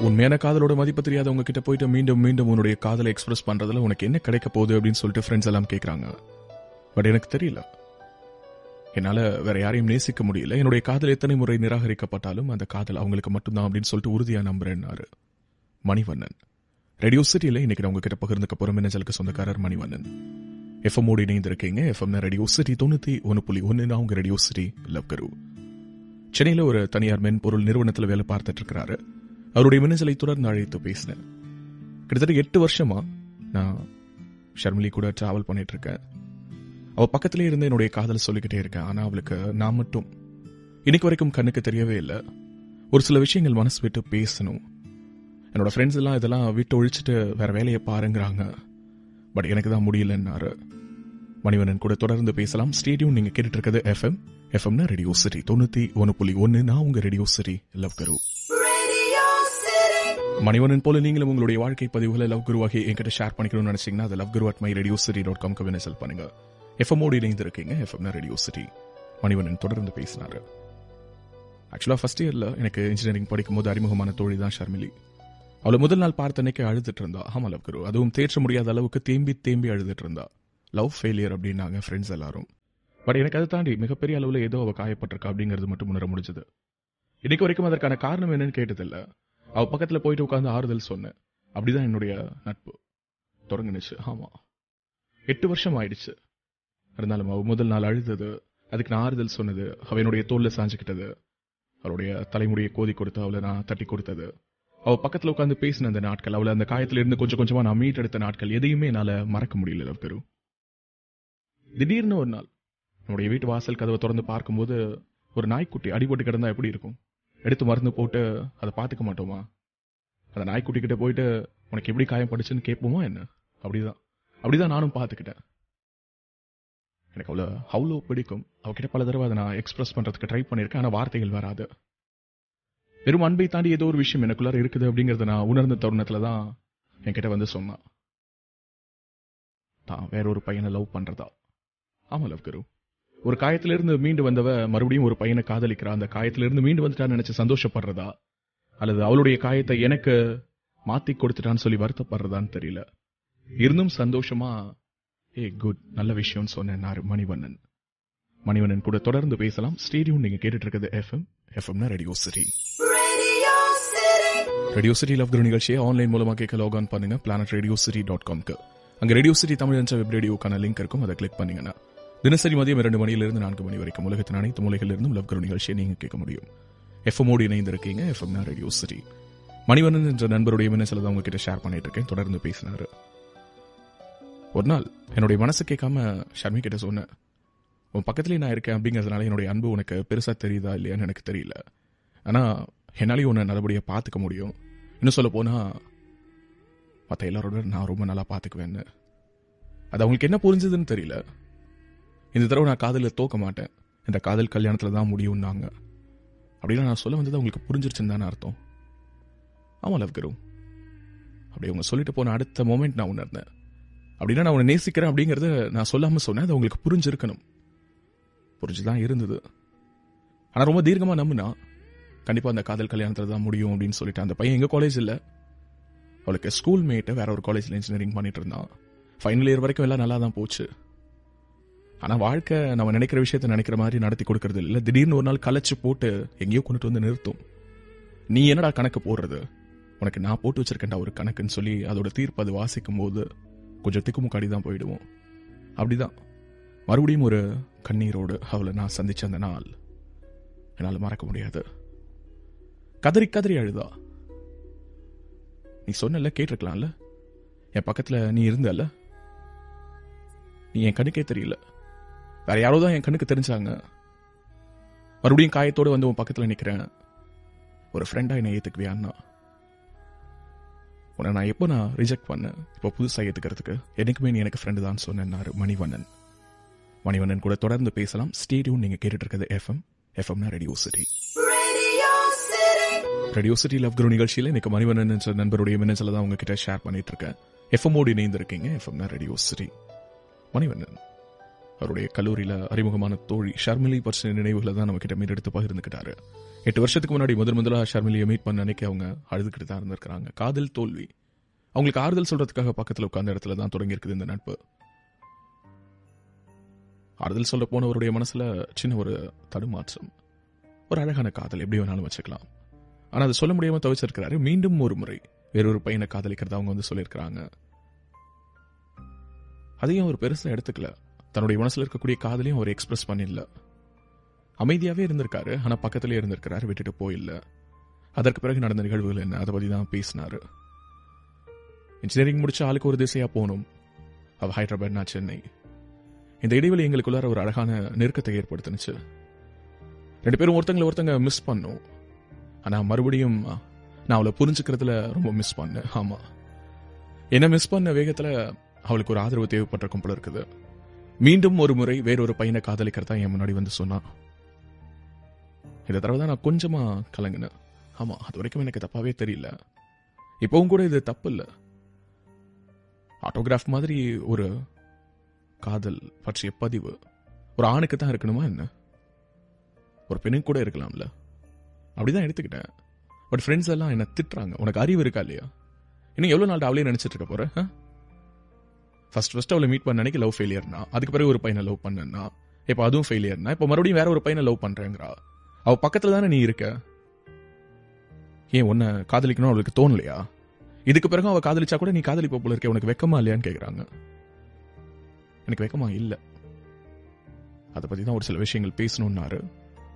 உண்மையான காதலோட மதிப்பு தெரியாத கிட்ட போயிட்டு மீண்டும் மீண்டும் உன்னுடைய காதலை எக்ஸ்பிரஸ் பண்றதுல உனக்கு என்ன கிடைக்க போகுது அப்படின்னு சொல்லிட்டு ஃப்ரெண்ட்ஸ் எல்லாம் கேட்குறாங்க பட் எனக்கு தெரியல. என்னால வேற யாரையும் நேசிக்க முடியல. என்னுடைய காதல் எத்தனை முறை நிராகரிக்கப்பட்டாலும் அந்த காதல் அவங்களுக்கு மட்டும்தான் அப்படின்னு சொல்லிட்டு உறுதியா நம்புறேன்னாரு. மணிவண்ணன். ரேடியோ சிட்டியில இன்னைக்கு நான் உங்ககிட்ட பகிர்ந்துக்க போற மின்னஞ்சலுக்கு சொந்தக்காரர் மணிவண்ணன். எஃப்எம் ஓடி இணைந்திருக்கீங்க. எஃப்எம் ரேடியோ சிட்டி தொண்ணூத்தி ஒன்னு புள்ளி ஒன்னு நான் உங்க ரேடியோ சிட்டி லவ் கரு. சென்னையில ஒரு தனியார் மென்பொருள் நிறுவனத்தில் வேலை பார்த்துட்டு இருக்கிறாரு. அவருடைய மின்னஞ்சலை தொடர்ந்து அழைத்து பேசினேன். கிட்டத்தட்ட எட்டு வருஷமா நான் ஷர்மிலி கூட டிராவல் பண்ணிட்டு இருக்கேன் அவ பக்கத்திலே இருந்து என்னுடைய காதல் சொல்லிக்கிட்டே இருக்கேன் ஆனா அவளுக்கு நான் மட்டும். இன்னைக்கு வரைக்கும் கண்ணுக்கு தெரியவே இல்லை. ஒரு சில விஷயங்கள் மனசு விட்டு பேசணும். என்னோட ஃப்ரெண்ட்ஸ் எல்லாம் இதெல்லாம் விட்டு ஒழிச்சிட்டு வேற வேலையை பாருங்கிறாங்க. பட் எனக்கு தான் முடியலன்னாரு. மணிவனன் கூட தொடர்ந்து பேசலாம். ஸ்டேடியம் நீங்க கேட்டுட்டு இருக்கிறது எஃப்எம் எஃப்எம்னா ரேடியோ சரி தொண்ணூத்தி ஒன்னு புள்ளி ஒன்னு. நான் உங்க ரேடியோ சரி லவ் கரு மணிவனன் போல நீங்களும் உங்களுடைய வாழ்க்கை பதிவுகளை லவ் குருவாகி என்கிட்ட ஷேர் பண்ணிக்கணும்னு நினைச்சீங்கன்னா அது Love Guru at my Radio City dot com கவினை செல் பண்ணுங்க. எஃப்எம் ஓடி இருக்கீங்க எஃப்எம்னா ரேடியோ சிட்டி மணிவனன் தொடர்ந்து பேசினாரு ஆக்சுவலா ஃபர்ஸ்ட் இயர்ல எனக்கு இன்ஜினியரிங் படிக்கும்போது அறிமுகமான தோழி தான் ஷர்மிலி அவளை முதல் நாள் பார்த்த அன்னைக்கு அழுதுட்டு இருந்தா. ஆமா லவ் குரு அதுவும் தேற்ற முடியாத அளவுக்கு தேம்பி தேம்பி அழுதுட்டு இருந்தா. லவ் ஃபெயிலியர் அப்படின்னாங்க ஃப்ரெண்ட்ஸ் எல்லாரும். பட் எனக்கு அதை தாண்டி மிகப்பெரிய அளவுல ஏதோ அவ காயப்பட்டிருக்கா அப்படிங்கிறது மட்டும் உணர முடிஞ்சது. இன்னைக்கு வரைக்கும் அதற்கான காரணம் என்னன்னு கேட்டதில்லை. அவ பக்கத்துல போயிட்டு உட்காந்து ஆறுதல் சொன்னேன். அப்படிதான் என்னுடைய நட்பு. தொடங்குனுச்சு. ஆமா. எட்டு வருஷம் ஆயிடுச்சு. இருந்தாலும் அவ முதல் நாள் அழுதது அதுக்கு நான் ஆறுதல் சொன்னது அவ என்னுடைய தோல்ல சாஞ்சுக்கிட்டது. அவளுடைய தலைமுடியை கோதி கொடுத்து அவளை நான் தட்டி கொடுத்தது. அவ பக்கத்துல உட்காந்து பேசின அந்த நாட்கள் அவளை அந்த காயத்துல இருந்து கொஞ்சம் கொஞ்சமா நான் மீட் எடுத்த நாட்கள் எதையுமே என்னால மறக்க முடியல லவ்கரு திடீர்னு ஒரு நாள் நம்முடைய வீட்டு வாசல் கதவை திறந்து பார்க்கும்போது ஒரு நாய்க்குட்டி அடிபட்டு கிடந்தா எப்படி இருக்கும்? எடுத்து மருந்து போட்டு அதை பார்த்துக்க மாட்டோமா? அந்த நாய்க்குட்டிக்கிட்ட போயிட்டு உனக்கு எப்படி காயம் படிச்சுன்னு கேட்போமா என்ன? அப்படிதான். அப்படிதான் நானும் பார்த்துக்கிட்டேன். எனக்கு அவ்வளோ அவ்வளோ பிடிக்கும். அவகிட்ட பல தடவை அதை நான் எக்ஸ்பிரஸ் பண்ணுறதுக்கு ட்ரை பண்ணியிருக்கேன். ஆனால் வார்த்தைகள் வராது. வெறும் அன்பை தாண்டி ஏதோ ஒரு விஷயம் எனக்குள்ளார இருக்குது அப்படிங்கிறத நான் உணர்ந்த தருணத்தில் தான் என்கிட்ட வந்து சொன்னான். தான் வேற ஒரு பையனை லவ் பண்ணுறதா ஆமாம் லவ் கரு. ஒரு காயத்திலிருந்து மீண்டு வந்தவ மறுபடியும் ஒரு பையனை காதலிக்கிறா. அந்த காயத்திலிருந்து மீண்டு வந்துட்டான்னு நினைச்சு சந்தோஷப்படுறதா? அல்லது அவளுடைய காயத்தை எனக்கு மாத்தி கொடுத்துட்டான்னு சொல்லி வருத்தப்படுறதான்னு தெரியல. இருந்தும் சந்தோஷமா ஏ குட் நல்ல விஷயம்னு சொன்னாரு மணிவண்ணன். மணிவண்ணன் கூட தொடர்ந்து பேசலாம். ஸ்டேடியம் நீங்க கேட்டுட்டு இருக்கிறது FM எஃப்எம்னா Radio City. Radio City Love Guru நிகழ்ச்சியை ஆன்லைன் மூலமா கேட்க லாக் ஆன் பண்ணுங்க. பிளானட் ரேடியோ சிட்டி டாட் காம்க்கு அங்க ரேடியோ சிட்டி தமிழ் என்ற வெப் ரேடியோக்கான லிங்க் இருக்கும். அதை கிளிக் பண்ணீங்கன்னா தினசரி மதியம் இரண்டு மணியிலிருந்து நான்கு மணி வரைக்கும் உலகத்தின் அனைத்து மூலைகளிலிருந்தும் லவ் குரு நிகழ்ச்சியை நீங்க கேட்க முடியும். எஃப்எம் ஓடி இணைந்திருக்கீங்க எஃப்எம் ரேடியோ சிட்டி மணிவண்ணன் என்ற நண்பருடைய மின்னசல தான் உங்ககிட்ட ஷேர் பண்ணிட்டு இருக்கேன் தொடர்ந்து பேசினாரு. ஒரு நாள் என்னுடைய மனசு கேட்காம ஷர்மி கிட்ட சொன்னேன் உன் பக்கத்துலேயே நான் இருக்கேன் அப்படிங்கிறதுனால என்னுடைய அன்பு உனக்கு பெருசா தெரியுதா இல்லையான்னு எனக்கு தெரியல. ஆனா என்னாலையும் உன்னை நல்லபடியா பார்த்துக்க முடியும். இன்னும் சொல்ல போனா மற்ற எல்லாரோட நான் ரொம்ப நல்லா பார்த்துக்குவேன்னு. அது அவங்களுக்கு என்ன புரிஞ்சதுன்னு தெரியல. இந்த தடவை நான் காதலில் தோக்க மாட்டேன். இந்த காதல் கல்யாணத்தில் தான் முடியும்னாங்க. அப்படிலாம் நான் சொல்ல வந்தது அவங்களுக்கு புரிஞ்சிருச்சுன்னு தானே அர்த்தம். ஆமாம் லவ் கரு. அப்படி அவங்க சொல்லிட்டு போன அடுத்த மொமெண்ட் நான் உணர்ந்தேன். அப்படின்னா நான் உன்னை நேசிக்கிறேன் அப்படிங்கறத நான் சொல்லாமல் சொன்னேன். அது அவங்களுக்கு புரிஞ்சிருக்கணும். புரிஞ்சுதான் இருந்தது. ஆனால் ரொம்ப தீர்க்கமாக நம்பினா கண்டிப்பாக அந்த காதல் கல்யாணத்தில் தான் முடியும் அப்படின்னு சொல்லிட்டு அந்த பையன் எங்கள் காலேஜ் இல்லை. அவளுக்கு ஸ்கூல் மேட்டை வேற ஒரு காலேஜில் இன்ஜினியரிங் பண்ணிட்டு இருந்தான். ஃபைனல் இயர் வரைக்கும் எல்லாம் நல்லா தான் போச்சு. ஆனா வாழ்க்கை நம்ம நினைக்கிற விஷயத்த நினைக்கிற மாதிரி நடத்தி கொடுக்கறது இல்ல. திடீர்னு ஒரு நாள் கலைச்சு போட்டு எங்கேயோ கொண்டுட்டு வந்து நிறுத்தும். நீ என்னடா கணக்கு போடுறது? உனக்கு நான் போட்டு வச்சிருக்கேன்டா ஒரு கணக்குன்னு சொல்லி அதோட தீர்ப்பு அது வாசிக்கும் போது கொஞ்சம் திக்குமுக்காடி தான் போயிடுவோம். அப்படிதான். மறுபடியும் ஒரு கண்ணீரோடு அவளை நான் சந்திச்ச அந்த நாள். என்னால் மறக்க முடியாது. கதறி கதறி அழுதா? நீ சொன்னல கேட்டிருக்கலாம்ல. என் பக்கத்துல நீ இருந்தல்ல? நீ என் கண்ணுக்கே தெரியல. வேற யாரோ தான் என் கண்ணுக்கு தெரிஞ்சாங்க. மறுபடியும் காயத்தோட வந்து உன் பக்கத்துல நிக்கிறேன். ஒரு ஃப்ரெண்டா என்னை ஏத்துக்குவியான்னா உன்னை நான் எப்போ நான் ரிஜெக்ட் பண்ணேன்? இப்போ புதுசா ஏத்துக்கிறதுக்கு என்னைக்குமே நீ எனக்கு ஃப்ரெண்டு தான் சொன்னாரு மணிவண்ணன். மணிவண்ணன் கூட தொடர்ந்து பேசலாம். ஸ்டேடியம் நீங்க கேட்டுட்டு இருக்கிறது FM எஃப்எம்னா Radio City. Radio City Love Guru நிகழ்ச்சியில இன்னைக்கு மணிவண்ணன் நண்பருடைய மின்னஞ்சல தான் உங்ககிட்ட ஷேர் பண்ணிட்டு இருக்கேன் எஃப்எம் ஓடி இணைந்து இருக்கீங்க எஃப்எம்னா ரேடியோ சிட்டி மணிவண்ணன். அவருடைய கல்லூரியில அறிமுகமான தோழி ஷர்மிலி பர்சன நினைவுகளை தான் நம்ம கிட்ட மீட்டெடுத்து பகிர்ந்துக்கிட்டாரு. எட்டு வருஷத்துக்கு முன்னாடி முதல் முதலா ஷர்மிலியை மீட் பண்ண அன்னைக்கு அவங்க அழுதுகிட்டு தான் இருந்திருக்கிறாங்க. காதல் தோல்வி. அவங்களுக்கு ஆறுதல் சொல்றதுக்காக பக்கத்தில் உட்கார்ந்த இடத்துல தான் தொடங்கியிருக்குது இந்த நட்பு. ஆறுதல் சொல்ல போனவருடைய மனசுல சின்ன ஒரு தடுமாற்றம். ஒரு அழகான காதல் எப்படி வேணாலும் வச்சுக்கலாம். ஆனா அதை சொல்ல முடியாம தவிச்சிருக்கிறாரு. மீண்டும் ஒரு முறை வேறொரு பையனை காதலிக்கிறத அவங்க வந்து சொல்லியிருக்கிறாங்க. அதையும் அவர் பெருசா எடுத்துக்கல. தன்னுடைய மனசில் இருக்கக்கூடிய காதலையும் அவர் எக்ஸ்பிரஸ் பண்ணிடல அமைதியாகவே இருந்திருக்காரு ஆனால் பக்கத்திலே இருந்திருக்கிறாரு விட்டுட்டு போயில்ல. அதற்கு பிறகு நடந்த நிகழ்வுகள் என்ன அதை பற்றி தான் பேசினார். இன்ஜினியரிங் முடிச்ச ஆளுக்கு ஒரு திசையாக போகணும். அவ ஹைதராபாத் நான் சென்னை. இந்த இடைவெளி எங்களுக்குள்ளார ஒரு அழகான நெருக்கத்தை ஏற்படுத்துனுச்சு. ரெண்டு பேரும் ஒருத்தங்களை ஒருத்தங்க மிஸ் பண்ணோம். ஆனால் மறுபடியும் நான் அவளை புரிஞ்சுக்கிறதுல ரொம்ப மிஸ் பண்ணேன். ஆமாம் என்ன மிஸ் பண்ண வேகத்தில் அவளுக்கு ஒரு ஆதரவு தேவைப்பட்டிருக்கும் போல இருக்குது. மீண்டும் ஒரு முறை வேறொரு பையனை காதலிக்கிறதா என் முன்னாடி வந்து சொன்னான். இந்த தடவை தான் நான் கொஞ்சமா கலங்கினேன். ஆமா அது வரைக்கும் எனக்கு தப்பாவே தெரியல. இப்பவும் கூட இது தப்பு இல்லை. ஆட்டோகிராஃப் மாதிரி ஒரு காதல் பற்றிய பதிவு. ஒரு ஆணுக்கு தான் இருக்கணுமா என்ன? ஒரு பெண்ணுக்கு கூட இருக்கலாம்ல. அப்படிதான் எடுத்துக்கிட்டேன். பட் ஃப்ரெண்ட்ஸ் எல்லாம் என்ன திட்டுறாங்க. உனக்கு அறிவு இருக்கா இல்லையா? இன்னும் எவ்வளவு நாள் அவளே நினைச்சிட்டு இருக்க போற ஃபர்ஸ்ட் ஃபர்ஸ்ட் அவளை மீட் பண்ண அன்னைக்கு லவ் ஃபெயிலியர்னா அதுக்கு பிறகு ஒரு பையனை லவ் பண்ணனா இப்போ அதுவும் ஃபெயிலியர்னா இப்போ மறுபடியும் வேற ஒரு பையனை லவ் பண்றேங்கிறா. அவ பக்கத்துல தானே நீ இருக்க? ஏன் உன்னை காதலிக்கணும் அவளுக்கு தோணலையா? இதுக்கு பிறகு அவ காதலிச்சா கூட நீ காதலிப்ப போல இருக்க உனக்கு வெக்கமா இல்லையான்னு கேக்குறாங்க. எனக்கு வெக்கமா இல்ல. அதை பத்தி தான் ஒரு சில விஷயங்கள் பேசணும்னாரு.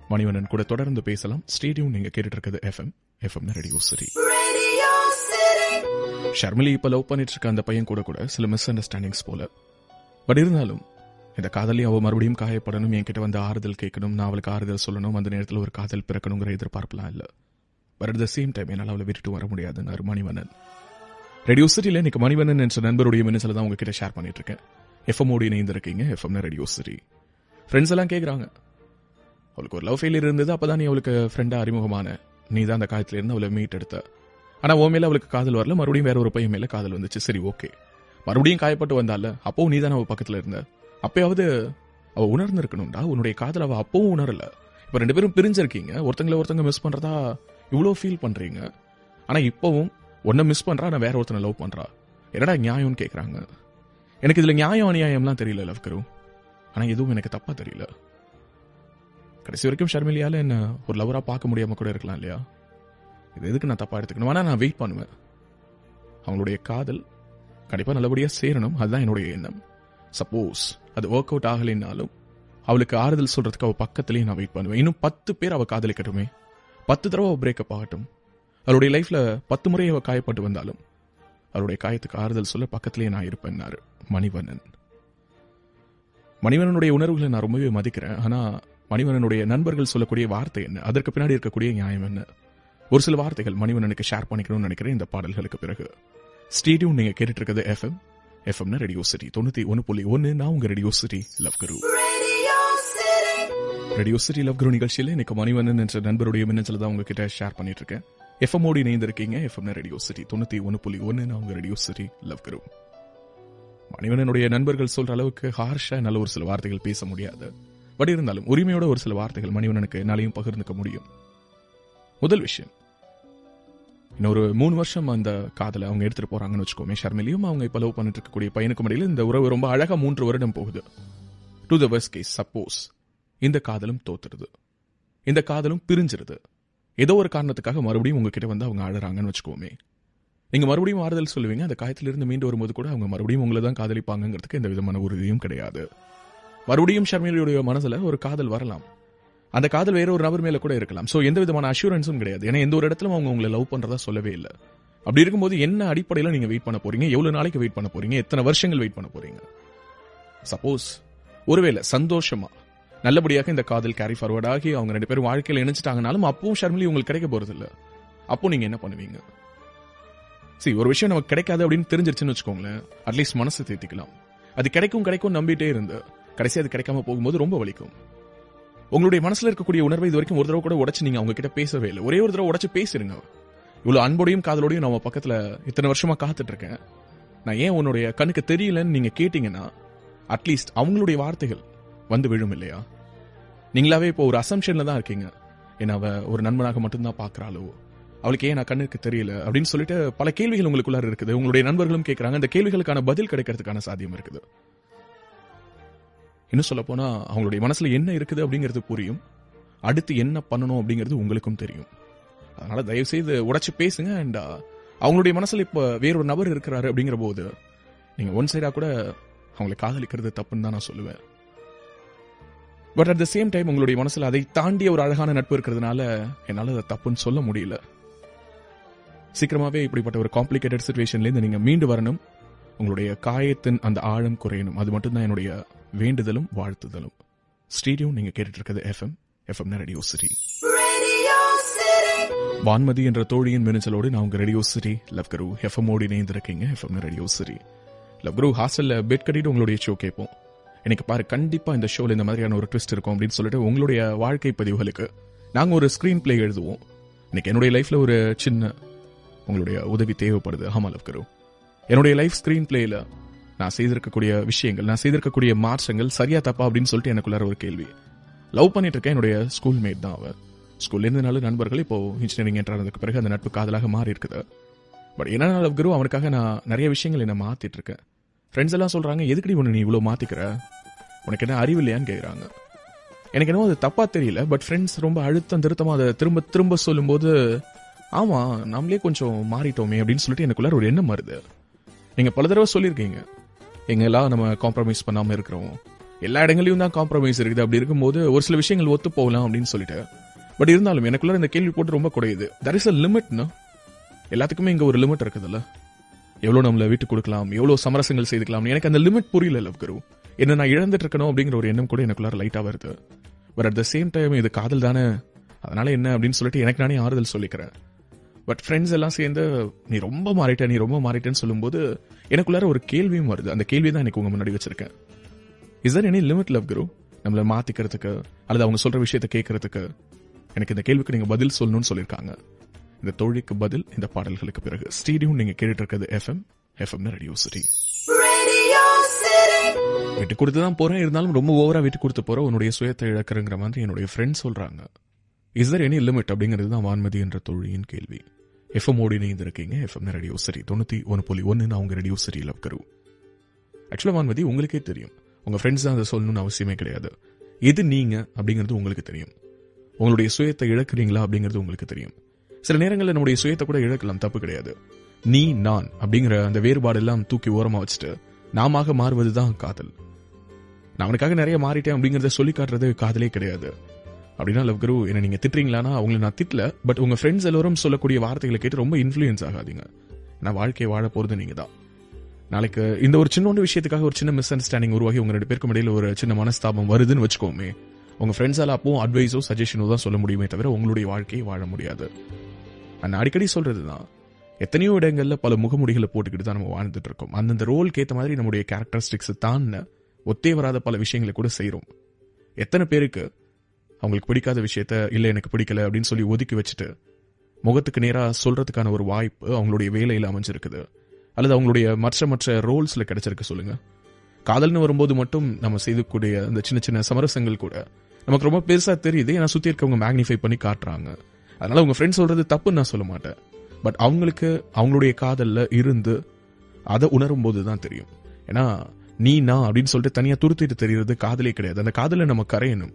மணிவண்ணன் கூட தொடர்ந்து பேசலாம். ஸ்டேடியம் நீங்க கேட்டுட்டு இருக்கிறது எஃப்எம் எஃப்எம் ரேடியோ சரி ஷர்மிலி இப்போ லவ் பண்ணிட்டு இருக்க அந்த பையன் கூட கூட சில மிஸ் அண்டர்ஸ்டாண்டிங்ஸ் போல. பட் இருந்தாலும் இந்த காதலி அவள் மறுபடியும் காயப்படணும் என்கிட்ட வந்து ஆறுதல் கேட்கணும் நான் அவளுக்கு ஆறுதல் சொல்லணும் அந்த நேரத்தில் ஒரு காதல் பிறக்கணுங்கிற எதிர்பார்ப்புலாம் இல்லை. But at the same time என்னால் அவளை விட்டுட்டு வர முடியாதுன்னு மணிவண்ணன். ரேடியோ சிட்டியில் இன்னைக்கு மணிவண்ணன் என்ற நண்பருடைய மினிசில் தான் உங்ககிட்ட ஷேர் பண்ணிட்டு இருக்கேன் எஃப்எம் ஓடி இணைந்திருக்கீங்க எஃப்எம்னா ரேடியோ சிட்டி ஃப்ரெண்ட்ஸ் எல்லாம் கேட்குறாங்க அவளுக்கு ஒரு லவ் ஃபெயிலியர் இருந்தது அப்பதான் நீ அவளுக்கு ஃப்ரெண்டாக அறிமுகமான. நீ தான் அந்த காலத்துல இருந்து அவளை மீட் எடுத்த ஆனா உன் மேல அவளுக்கு காதல் வரல. மறுபடியும் வேற ஒரு பையன் மேல காதல் வந்துச்சு. சரி ஓகே. மறுபடியும் காயப்பட்டு வந்தால அப்பவும் நீ தானே அவ பக்கத்துல இருந்த? அப்பயாவது அவ உணர்ந்திருக்கணும்டா. உன்னுடைய காதல் அவ அப்பவும் உணரல. இப்ப ரெண்டு பேரும் பிரிஞ்சிருக்கீங்க. ஒருத்தங்களை ஒருத்தங்க மிஸ் பண்றதா இவ்வளோ ஃபீல் பண்றீங்க. ஆனா இப்பவும் ஒன்ன மிஸ் பண்றா நான் வேற ஒருத்தனை லவ் பண்றா? என்னடா நியாயம்னு கேக்குறாங்க? எனக்கு இதுல நியாயம் அநியாயம்லாம் தெரியல லவ் கரு. ஆனா எதுவும் எனக்கு தப்பா தெரியல. கடைசி வரைக்கும் ஷர்மிலியால என்ன ஒரு லவரா பார்க்க முடியாம கூட இருக்கலாம் இல்லையா? இது எதுக்கு நான் தப்பா எடுத்துக்கணும்? ஆனா நான் வெயிட் பண்ணுவேன். அவங்களுடைய காதல் கண்டிப்பா நல்லபடியா சேரணும். அதுதான் என்னுடைய எண்ணம். சப்போஸ் அது ஒர்க் அவுட் ஆகலைன்னாலும் அவளுக்கு ஆறுதல் சொல்றதுக்கு அவள் பக்கத்துலேயே நான் வெயிட் பண்ணுவேன். இன்னும் பத்து பேர் அவள் காதலிக்கட்டுமே. பத்து தடவை அவ பிரேக்கப் ஆகட்டும். அவளுடைய லைஃப்ல பத்து முறை அவள் காயப்பட்டு வந்தாலும் அவருடைய காயத்துக்கு ஆறுதல் சொல்ல பக்கத்திலேயே நான் இருப்பேன்னாரு மணிவண்ணன். மணிவண்ணனுடைய உணர்வுகளை நான் ரொம்பவே மதிக்கிறேன். ஆனா மணிவண்ணனுடைய நண்பர்கள் சொல்லக்கூடிய வார்த்தை என்ன? அதற்கு பின்னாடி இருக்கக்கூடிய நியாயம் என்ன? ஒரு சில வார்த்தைகள் மணிவண்ணனுக்கு ஷேர் பண்ணிக்கணும்னு நினைக்கிறேன். இந்த பாடல்களுக்கு பிறகு. ஸ்டேடியம் நீங்க கேட்டுட்டு இருக்கிறது எஃப்எம் எஃப்எம்னா ரேடியோ சிட்டி தொண்ணூத்தி ஒன்னு புள்ளி ஒன்னு நான் உங்க Radio City Love Guru. Radio City Love Guru நிகழ்ச்சியில இன்னைக்கு மணிவண்ணன் என்ற நண்பருடைய மின்னஞ்சல தான் உங்ககிட்ட ஷேர் பண்ணிட்டு இருக்கேன் எஃப்எம் ஓடி இணைந்திருக்கீங்க. எஃப்எம்னா ரேடியோ சிட்டி தொண்ணூத்தி ஒன்னு புள்ளி ஒன்னு நான் உங்க ரேடியோ சிட்டி லவ் குரு மணிவண்ணனுடைய நண்பர்கள் சொல்ற அளவுக்கு ஹார்ஷா நல்ல ஒரு சில வார்த்தைகள் பேச முடியாது. பட் இருந்தாலும் உரிமையோட ஒரு சில வார்த்தைகள் மணிவண்ணனுக்கு என்னாலையும் பகிர்ந்துக்க முடியும். முதல் விஷயம். இன்னொரு மூணு வருஷம் அந்த காதலை அவங்க எடுத்துட்டு போறாங்கன்னு வச்சுக்கோமே ஷர்மிலியும் அவங்க இப்ப லவ் பண்ணிட்டு இருக்கக்கூடிய பையனுக்கு இடையில இந்த உறவு ரொம்ப அழகா மூன்று வருடம் போகுது. To the worst case suppose இந்த காதலும் தோத்துருது இந்த காதலும் பிரிஞ்சிருது. ஏதோ ஒரு காரணத்துக்காக மறுபடியும் உங்ககிட்ட வந்து அவங்க அழறாங்கன்னு வச்சுக்கோமே. நீங்க மறுபடியும் ஆறுதல் சொல்லுவீங்க அந்த காயத்திலிருந்து மீண்டு வரும்போது கூட அவங்க மறுபடியும் உங்களை தான் காதலிப்பாங்கிறதுக்கு எந்த விதமான உறுதியும் கிடையாது. மறுபடியும் ஷர்மிலியுடைய மனசுல ஒரு காதல் வரலாம். அந்த காதல் வேற ஒரு நபர் மேல கூட இருக்கலாம். சோ எந்த விதமான அஷூரன்ஸும் கிடையாது. ஏன்னா எந்த ஒரு இடத்துல அவங்க உங்களை லவ் பண்றதா சொல்லவே இல்லை. அப்படி இருக்கும்போது என்ன அடிப்படையில நீங்க வெயிட் பண்ண போறீங்க? எவ்வளவு நாளைக்கு வெயிட் பண்ண போறீங்க? எத்தனை வருஷங்கள் வெயிட் பண்ண போறீங்க? சப்போஸ் ஒருவேளை சந்தோஷமா நல்லபடியாக இந்த காதல் கேரி ஃபார்வர்ட் ஆகி அவங்க ரெண்டு பேரும் வாழ்க்கையில இணைச்சிட்டாங்கனாலும் அப்பவும் ஷர்மிலி உங்களுக்கு கிடைக்க போறது இல்ல. அப்போ நீங்க என்ன பண்ணுவீங்க? சரி ஒரு விஷயம் நமக்கு கிடைக்காது அப்படின்னு தெரிஞ்சிருச்சுன்னு வச்சுக்கோங்களேன். அட்லீஸ்ட் மனசு தேத்திக்கலாம். அது கிடைக்கும் கிடைக்கும் நம்பிட்டே இருந்து கடைசி அது கிடைக்காம போகும்போது ரொம்ப வலிக்கும். உங்களுடைய மனசுல இருக்கக்கூடிய உணர்வை இது வரைக்கும் ஒரு தடவை கூட உடச்சு நீங்க அவங்க கிட்ட பேசவே இல்லை. ஒரே ஒரு தடவை உடச்சு பேசிருங்க. இவ்வளவு அன்போடையும் காதலோடையும் நம்ம பக்கத்துல இத்தனை வருஷமா காத்துட்டு இருக்கேன். நான் ஏன் உன்னுடைய கண்ணுக்கு தெரியலன்னு நீங்க கேட்டீங்கன்னா அட்லீஸ்ட் அவங்களுடைய வார்த்தைகள் வந்து விழும் இல்லையா? நீங்களாவே இப்போ ஒரு அசம்ஷன்ல தான் இருக்கீங்க. என்ன அவ ஒரு நண்பனாக மட்டும்தான் பாக்குறாளோ அவளுக்கு ஏன் நான் கண்ணுக்கு தெரியல? அப்படின்னு சொல்லிட்டு பல கேள்விகள் உங்களுக்குள்ளார இருக்குது. உங்களுடைய நண்பர்களும் கேட்கறாங்க அந்த கேள்விகளுக்கான பதில் கிடைக்கிறதுக்கான சாத்தியம் இருக்குது. இன்னும் சொல்ல போனா அவங்களுடைய மனசுல என்ன இருக்குது அப்படிங்கிறது புரியும். அடுத்து என்ன பண்ணணும் அப்படிங்கிறது உங்களுக்கும் தெரியும். அதனால தயவு செய்து உடைச்சு பேசுங்க அண்ட் uh, அவங்களுடைய மனசுல இப்ப வேறொரு நபர் இருக்கிறாரு அப்படிங்கிற போது நீங்க ஒன் சைடா கூட அவங்களை காதலிக்கிறது தப்புன்னு தான் நான் சொல்லுவேன். But at the same time உங்களுடைய மனசுல அதை தாண்டிய ஒரு அழகான நட்பு இருக்கிறதுனால என்னால அதை தப்புன்னு சொல்ல முடியல. சீக்கிரமாவே இப்படிப்பட்ட ஒரு காம்ப்ளிகேட்டட் சுச்சுவேஷன்ல இருந்து நீங்க மீண்டு வரணும். உங்களுடைய காயத்தின் அந்த ஆழம் குறையணும். அது மட்டும்தான் என்னுடைய வேண்டுதலும் வாழ்த்துதலும். ஸ்டேடியோ நீங்க கேட்டுட்டு இருக்கிறது FM FM radio city. Vanmathi என்ற தோழியின் மினிச்சலோடு நான் உங்க radio city love Guru FM ஓடி இணைந்திருக்கீங்க FM radio city love Guru ஹாஸ்டல்ல பெட் கட்டிட்டு உங்களுடைய ஷோ கேட்போம். எனக்கு பாரு கண்டிப்பா இந்த ஷோல இந்த மாதிரியான ஒரு ட்விஸ்ட் இருக்கும் அப்படின்னு சொல்லிட்டு உங்களுடைய வாழ்க்கை பதிவுகளுக்கு நாங்க ஒரு ஸ்கிரீன் பிளே எழுதுவோம். இன்னைக்கு என்னுடைய லைஃப்ல ஒரு சின்ன உங்களுடைய உதவி தேவைப்படுது. ஆமா லவ் கரு என்னுடைய லைஃப் ஸ்கிரீன் பிளேல நான் செய்திருக்கக்கூடிய விஷயங்கள் நான் செய்திருக்கக்கூடிய மாற்றங்கள் சரியா தப்பா அப்படின்னு சொல்லிட்டு எனக்குள்ளார ஒரு கேள்வி. லவ் பண்ணிட்டு இருக்கேன் என்னுடைய ஸ்கூல் மேட் தான் அவர் ஸ்கூல்ல இருந்து நல்ல நண்பர்கள் இப்போ இன்ஜினியரிங் என்றதுக்கு பிறகு அந்த நட்பு காதலாக மாறி இருக்குது பட் என்ன லவ் குரு அவனுக்காக நான் நிறைய விஷயங்கள் என்ன மாத்திட்டு இருக்கேன். ஃப்ரெண்ட்ஸ் எல்லாம் சொல்றாங்க எதுக்கடி உன்னை நீ இவ்வளோ மாத்திக்கிற? உனக்கு என்ன அறிவு இல்லையான்னு கேட்குறாங்க எனக்கு என்னவோ அது தப்பா தெரியல பட் ஃப்ரெண்ட்ஸ் ரொம்ப அழுத்தம் திருத்தமா அதை திரும்ப திரும்ப சொல்லும்போது ஆமா நம்மளே கொஞ்சம் மாறிட்டோமே அப்படின்னு சொல்லிட்டு எனக்குள்ளார ஒரு எண்ணம் வருது. நீங்க பல தடவை சொல்லியிருக்கீங்க. எங்கெல்லாம் நம்ம காம்ப்ரமைஸ் பண்ணாம இருக்கிறோம். எல்லா இடங்களையும் தான் காம்ப்ரமைஸ் இருக்குது. அப்படி இருக்கும்போது ஒரு சில விஷயங்கள் ஒத்து போகலாம் அப்படின்னு சொல்லிட்டு. பட் இருந்தாலும் எனக்குள்ள இந்த கேள்வி போட்டு ரொம்ப குறையுது. தர் இஸ் அ லிமிட்னா எல்லாத்துக்குமே இங்க ஒரு லிமிட் இருக்குதுல்ல? எவ்வளோ நம்மளை விட்டு கொடுக்கலாம்? எவ்வளவு சமரசங்கள் செய்துக்கலாம்? எனக்கு அந்த லிமிட் புரியல லவ் குரு என்ன நான் இழந்துட்டு இருக்கணும் அப்படிங்கிற ஒரு எண்ணம் கூட எனக்குள்ளார லைட்டாக வருது. But at the same time இது காதல் தானே. அதனால என்ன அப்படின்னு சொல்லிட்டு எனக்கு நானே ஆறுதல் சொல்லிக்கிறேன். பட் ஃப்ரெண்ட்ஸ் எல்லாம் சேர்ந்து நீ ரொம்ப மாறிட்ட நீ ரொம்ப மாறிட்டேன்னு சொல்லும்போது எனக்குள்ளார ஒரு கேள்வியும் வருது. அந்த கேள்வி தான் எனக்கு உங்க முன்னாடி வச்சிருக்கேன். Is there any limit Love Guru நம்மள மாத்திக்கிறதுக்கு அல்லது அவங்க சொல்ற விஷயத்த கேட்கறதுக்கு எனக்கு இந்த கேள்விக்கு நீங்க பதில் சொல்லணும்னு சொல்லியிருக்காங்க. இந்த தோழிக்கு பதில் இந்த பாடல்களுக்கு பிறகு. ஸ்டேடியம் நீங்க கேட்டுட்டு இருக்கிறது FM FM Radio City Radio City. விட்டு கொடுத்து தான் போறேன். இருந்தாலும் ரொம்ப ஓவரா விட்டு கொடுத்து போற உன்னுடைய சுயத்தை இழக்கிறங்கிற மாதிரி என்னுடைய ஃப்ரெண்ட் சொல்றாங்க. இஸ் தர் எனி லிமிட் அப்படிங்கிறது தான் வான்மதி என்ற தோழியின் கேள்வி. எஃப்எம் ஓடி நீங்க எஃப்எம் ரேடியோ சரி தொண்ணூத்தி ஒன்று புள்ளி ஒன்னு நான் உங்க ரேடியோ சரி லவ் கரு ஆக்சுவலாக வான்மதி உங்களுக்கே தெரியும். உங்க ஃப்ரெண்ட்ஸ் தான் அதை சொல்லணும்னு அவசியமே கிடையாது. எது நீங்க அப்படிங்கிறது உங்களுக்கு தெரியும். உங்களுடைய சுயத்தை இழக்கிறீங்களா அப்படிங்கிறது உங்களுக்கு தெரியும். சில நேரங்களில் நம்முடைய சுயத்தை கூட இழக்கலாம் தப்பு கிடையாது. நீ நான் அப்படிங்கிற அந்த வேறுபாடு எல்லாம் தூக்கி ஓரமா வச்சுட்டு நாமாக மாறுவது தான் காதல். நான் அவனுக்காக நிறைய மாறிட்டேன் அப்படிங்கறத சொல்லி காட்டுறது காதலே கிடையாது. அப்படின்னா லவ் குரு என்ன நீங்க திட்டுறீங்களானா அவங்கள நான் திட்டல. பட் உங்க ஃப்ரெண்ட்ஸ் எல்லோரும் சொல்லக்கூடிய வார்த்தைகளை கேட்டு ரொம்ப இன்ஃபுளுயன்ஸ் ஆகாதீங்க. நான் வாழ்க்கையை வாழ போறது நீங்க தான் நாளைக்கு இந்த ஒரு சின்ன விஷயத்துக்காக ஒரு சின்ன மிஸ் அண்டர்ஸ்டாண்டிங் உருவாகி உங்க ரெண்டு பேருக்கும் இடையில ஒரு சின்ன மனஸ்தாபம் வருதுன்னு வச்சுக்கோமே உங்க ஃப்ரெண்ட்ஸால அப்பவும் அட்வைஸோ சஜஷனோ தான் சொல்ல முடியுமே தவிர உங்களுடைய வாழ்க்கையை வாழ முடியாது. நான் அடிக்கடி சொல்றதுதான் எத்தனையோ இடங்கள்ல பல முகமுடிகளை போட்டுக்கிட்டு தான் நம்ம வாழ்ந்துட்டு இருக்கோம். அந்தந்த ரோலுக்கு ஏற்ற மாதிரி நம்முடைய கேரக்டரிஸ்டிக்ஸ் தாண்ட ஒத்தே வராத பல விஷயங்களை கூட செய்யறோம் எத்தனை பேருக்கு அவங்களுக்கு பிடிக்காத விஷயத்த இல்லை எனக்கு பிடிக்கல அப்படின்னு சொல்லி ஒதுக்கி வச்சுட்டு முகத்துக்கு நேராக சொல்றதுக்கான ஒரு வாய்ப்பு அவங்களுடைய வேலையில் அமைஞ்சிருக்குது. அல்லது அவங்களுடைய மற்ற மற்ற ரோல்ஸில் கிடைச்சிருக்கு சொல்லுங்க. காதல்னு வரும்போது மட்டும் நம்ம செய்யக்கூடிய அந்த சின்ன சின்ன சமரசங்கள் கூட நமக்கு ரொம்ப பெருசாக தெரியுது. ஏன்னா சுற்றி இருக்கவங்க மேக்னிஃபை பண்ணி காட்டுறாங்க. அதனால உங்க ஃப்ரெண்ட்ஸ் சொல்றது தப்புன்னு நான் சொல்ல மாட்டேன். பட் அவங்களுக்கு அவங்களுடைய காதலில் இருந்து அதை உணரும் போது தான் தெரியும். ஏன்னா நீ நான் அப்படின்னு சொல்லிட்டு தனியாக துருத்திட்டு தெரியறது காதலே கிடையாது. அந்த காதலை நம்ம கரையணும்.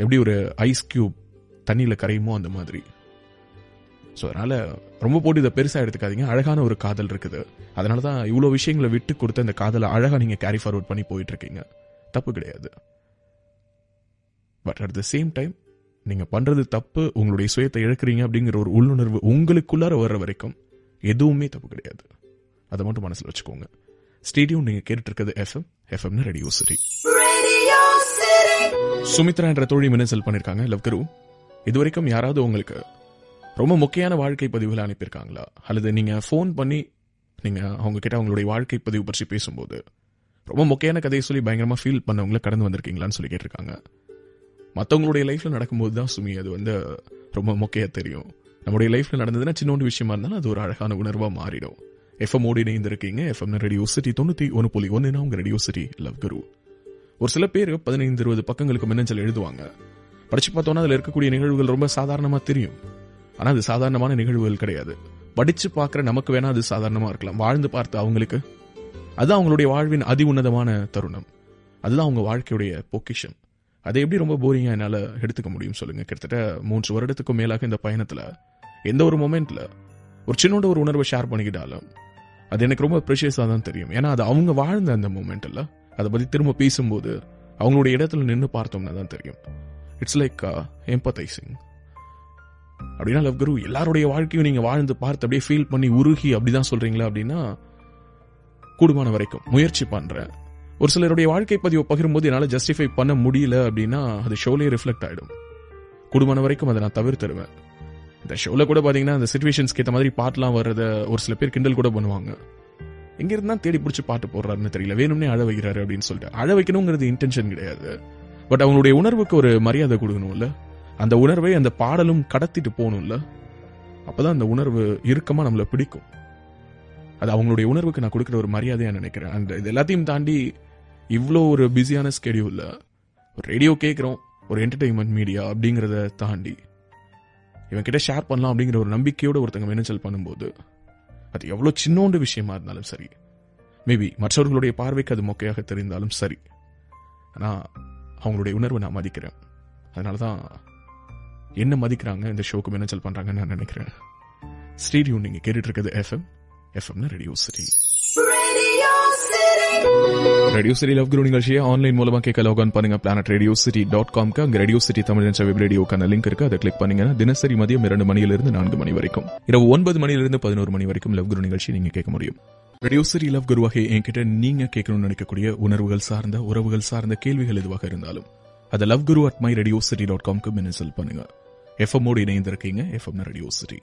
எப்படி ஒரு ஐஸ் கியூப் தண்ணியில் கரையுமோ அந்த மாதிரி. ஸோ அதனால் ரொம்ப போட்டு இதை பெருசாக எடுத்துக்காதீங்க. அழகான ஒரு காதல் இருக்குது. அதனால தான் இவ்வளோ விஷயங்களை விட்டு கொடுத்து அந்த காதலை அழகாக நீங்கள் கேரி ஃபார்வர்ட் பண்ணி போயிட்டு இருக்கீங்க தப்பு கிடையாது. But at the same time நீங்கள் பண்ணுறது தப்பு உங்களுடைய சுயத்தை இழக்கிறீங்க அப்படிங்கிற ஒரு உள்ளுணர்வு உங்களுக்குள்ளார வர்ற வரைக்கும் எதுவுமே தப்பு கிடையாது. அதை மட்டும் மனசில் வச்சுக்கோங்க. ஸ்டேடியம் நீங்கள் கேட்டுட்டு இருக்கிறது எஃப்எம் எஃப்எம்னு ரேடியோ சரி சுமித்ரா என்ற தோழி மினசல் பண்ணிருக்காங்க லவ் குரு. இது வரைக்கும் யாராவது உங்களுக்கு ரொம்ப முக்கியமான வாழ்க்கை பதிவுகளை அனுப்பியிருக்காங்களா? அல்லது நீங்க ஃபோன் பண்ணி நீங்க அவங்க கிட்ட அவங்களுடைய வாழ்க்கை பதிவு பற்றி பேசும்போது ரொம்ப முக்கியமான கதையை சொல்லி பயங்கரமா ஃபீல் பண்ணவங்கள கடந்து வந்திருக்கீங்களான்னு சொல்லி கேட்டிருக்காங்க. மற்றவங்களுடைய லைஃப்ல நடக்கும்போது தான் சுமி அது வந்து ரொம்ப முக்கிய தெரியும். நம்முடைய லைஃப்ல நடந்ததுன்னா சின்னோண்டு விஷயமா இருந்தாலும் அது ஒரு அழகான உணர்வா மாறிடும். எஃப்எம் ஓடி இணைந்திருக்கீங்க எஃப்எம் ரேடியோ சிட்டி தொண்ணூத்தி ஒன்று புள்ளி ஒன்னு உங்க ரேடியோ சிட்டி லவ் குரு. ஒரு சில பேர் பதினைந்து இருபது பக்கங்களுக்கு மின்னஞ்சல் எழுதுவாங்க. படிச்சு பார்த்தோன்னா அதுல இருக்கக்கூடிய நிகழ்வுகள் ரொம்ப சாதாரணமா தெரியும். ஆனா அது சாதாரணமான நிகழ்வுகள் கிடையாது. படிச்சு பார்க்குற நமக்கு வேணா அது சாதாரணமா இருக்கலாம். வாழ்ந்து பார்த்து அவங்களுக்கு. அதுதான் அவங்களுடைய வாழ்வின் அதி உன்னதமான தருணம். அதுதான் அவங்க வாழ்க்கையுடைய பொக்கிஷம். அதை எப்படி ரொம்ப போரிங்காக என்னால் எடுத்துக்க முடியும் சொல்லுங்க. கிட்டத்தட்ட மூன்று வருடத்துக்கும் மேலாக இந்த பயணத்துல எந்த ஒரு மொமெண்ட்ல ஒரு சின்னோட ஒரு உணர்வை ஷேர் பண்ணிக்கிட்டாலும் அது எனக்கு ரொம்ப ப்ரெஷியஸாக தான் தெரியும். ஏன்னா அது அவங்க வாழ்ந்த அந்த மூமெண்ட் இல்லை அதை பத்தி திரும்ப பேசும்போது அவங்களுடைய இடத்துல நின்று பார்த்தோம்னா தான் தெரியும். இட்ஸ் லைக் எம்பத்தைசிங் அப்படின்னா லவ் குரு எல்லாருடைய வாழ்க்கையும் நீங்க வாழ்ந்து பார்த்து அப்படியே ஃபீல் பண்ணி உருகி அப்படிதான் சொல்றீங்களா அப்படின்னா கூடுமான வரைக்கும் முயற்சி பண்றேன் ஒரு சிலருடைய வாழ்க்கை பதிவை பகிரும்போது என்னால் ஜஸ்டிஃபை பண்ண முடியல அப்படின்னா அது ஷோலே ரிஃப்ளெக்ட் ஆயிடும். கூடுமான வரைக்கும் அதை நான் தவிர்த்துருவேன் இந்த ஷோல கூட பாத்தீங்கன்னா அந்த சுச்சுவேஷன்ஸ்க்கு ஏற்ற மாதிரி பாட்டெலாம் வர்றத ஒரு சில பேர் கிண்டல் கூட பண்ணுவாங்க. எங்க இருந்தா தேடி பிடிச்சி பாட்டு போடுறாருன்னு தெரியல. வேணும்னே அழ வைக்கிறாரு அப்படின்னு சொல்லிட்டு. அழ வைக்கணுங்கிறது இன்டென்ஷன் கிடையாது. பட் அவங்களுடைய உணர்வுக்கு ஒரு மரியாதை கொடுக்கணும்ல? அந்த உணர்வை அந்த பாடலும் கடத்திட்டு போகணும்ல? அப்பதான் அந்த உணர்வு இறுக்கமா நம்மள பிடிக்கும். அது அவங்களுடைய உணர்வுக்கு நான் கொடுக்குற ஒரு மரியாதையா நினைக்கிறேன். அண்ட் இது எல்லாத்தையும் தாண்டி இவ்வளோ ஒரு பிஸியான ஸ்கெடியூல்ல ஒரு ரேடியோ கேட்குறோம் ஒரு என்டர்டைன்மெண்ட் மீடியா அப்படிங்கிறத தாண்டி இவன் கிட்ட ஷேர் பண்ணலாம் அப்படிங்கிற ஒரு நம்பிக்கையோட ஒருத்தங்க மெனச்சல் பண்ணும்போது அது எவ்வளோ சின்னோண்டு விஷயமா இருந்தாலும் சரி. மேபி மற்றவர்களுடைய பார்வைக்கு அது மொக்கையாக தெரிந்தாலும் சரி. ஆனா அவங்களுடைய உணர்வை நான் மதிக்கிறேன். அதனால தான் என்ன மதிக்கிறாங்க இந்த ஷோக்கு மின்னஞ்சல் பண்றாங்கன்னு நான் நினைக்கிறேன். ஸ்டேடியம் நீங்க கேட்டுட்டு இருக்கிறது FM எஃப்எம்னா radio city City. Radio city love Guru நிகழ்ச்சியை ஆன்லைன் மூலமா கேட்க லாக் பண்ணுங்க. பிளானட் ரேடியோ சிட்டி டாட் காம்க்கு அங்க ரேடியோ சிட்டி தமிழ் என்ற வெப் ரேடியோக்கான லிங்க் இருக்கு. அதை கிளிக் பண்ணீங்கன்னா தினசரி மதியம் இரண்டு மணியிலிருந்து நான்கு மணி வரைக்கும். இரவு ஒன்பது மணியிலிருந்து பதினோரு மணி வரைக்கும் லவ் குரு நிகழ்ச்சி நீங்க கேட்க முடியும். ரேடியோ சிட்டி லவ் குரு என்கிட்ட நீங்க கேட்கணும்னு நினைக்கக்கூடிய உணர்வுகள் சார்ந்த உறவுகள் சார்ந்த கேள்விகள் எதுவாக இருந்தாலும் அதை love Guru at my radio city dot காம்க்கு மின்னசல் பண்ணுங்க. எஃப்எம்மோடு இணைந்திருக்கீங்க. FM radio city